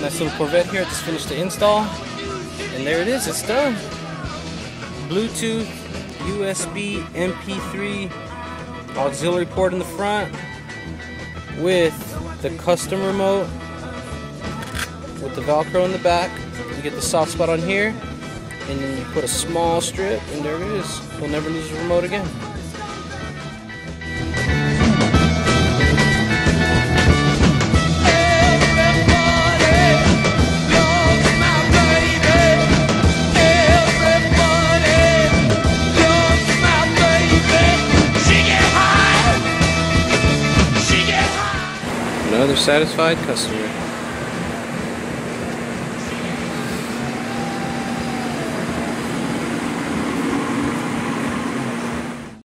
nice little Corvette here. Just finished the install, and there it is. It's done. Bluetooth, USB, MP3, auxiliary port in the front, with the custom remote, with the Velcro in the back. You get the soft spot on here, and then you put a small strip, and there it is. You'll never lose your remote again. another satisfied customer.